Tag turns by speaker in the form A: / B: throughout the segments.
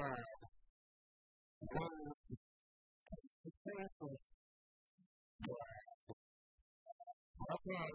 A: Wow. Okay.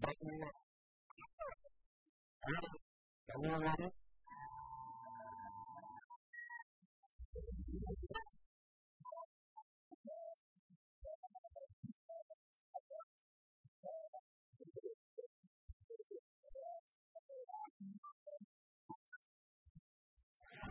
A: But you know, I don't know.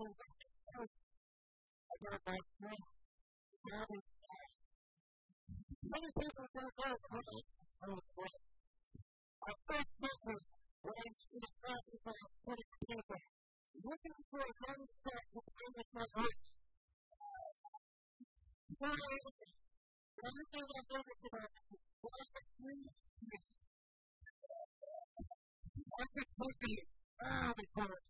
A: was about my friend. That was sad. Many people don't know how to explain it. Our first Christmas was in a party for a pretty people. Looking for a home set to spend with my heart. So I everything I know is about what I dream of. I could look at it. Ah, the God.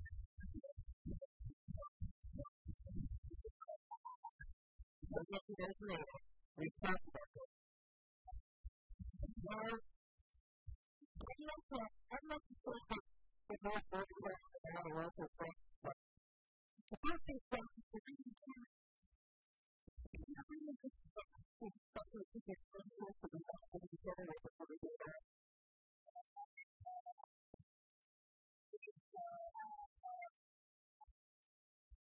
A: objective is real, responsible. Now, I'd like to, I'd like to say that the most important thing about the world is that the first thing that is to be done is to be able to do something to get from here to the left and the other way before we do that.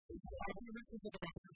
A: I'm going to go back to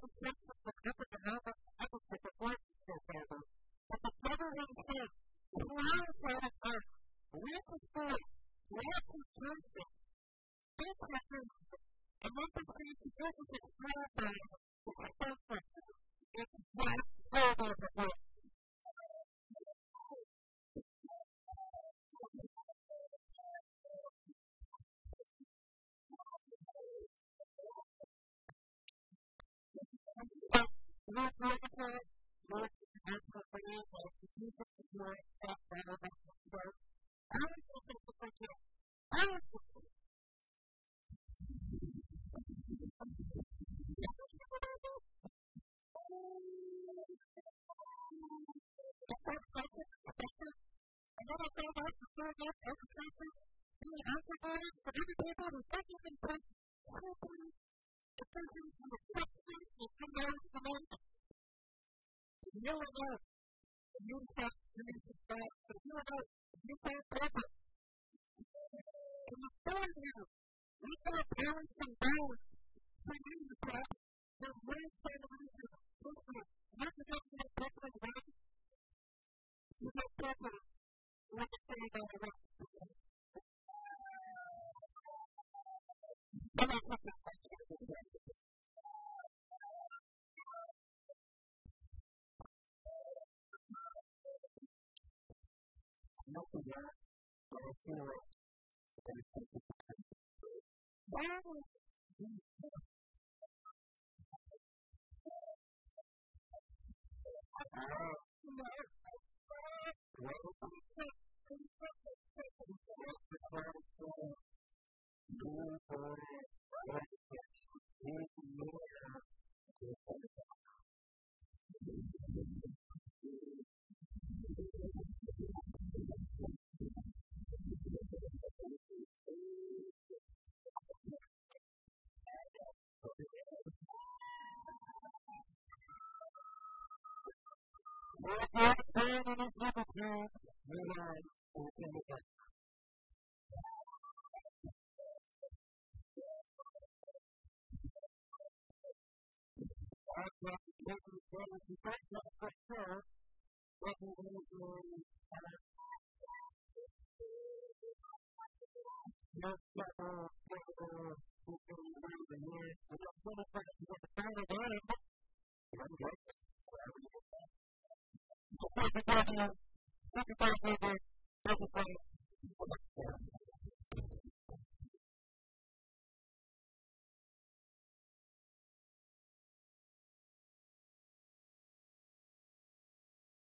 A: say, where is Jesus? This happens, and this is pretty significant clarifying the concept. It's not over the world. Lord, Lord, Lord, Lord, Lord, Lord, Lord, Lord, Lord, Lord, Lord, Lord, Lord, Lord, Lord, Lord, Lord, No. nothing less than a funeral than a sanctification. That is Thank you. hai của chuyên mục này. I'd like to take this moment to thank my myself, what we're going to do in Yes, but, uh, but, uh, we're going to do the year. I got one more question at the time of the end. I'm good. I'm good. I'm good. sacrifices, sacrifices.